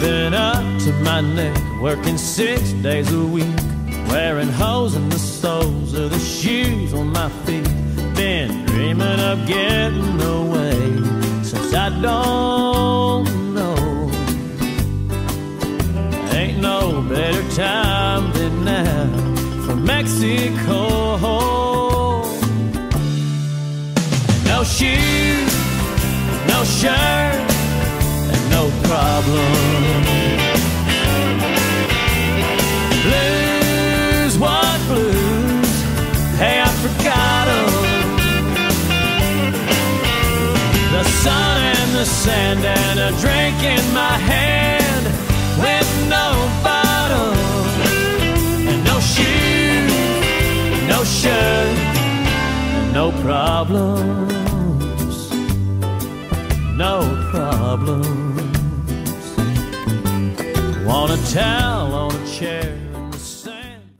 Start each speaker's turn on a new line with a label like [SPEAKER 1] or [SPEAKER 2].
[SPEAKER 1] been up to my neck, working six days a week, wearing holes in the soles of the shoes on my feet. Been dreaming of getting away since I don't know. Ain't no better time than now for Mexico. No shoes, no shirt, and no problem. The sand and a drink in my hand with no bottle and no shoes, no shirt, and no problems, no problems. Want a towel on a chair.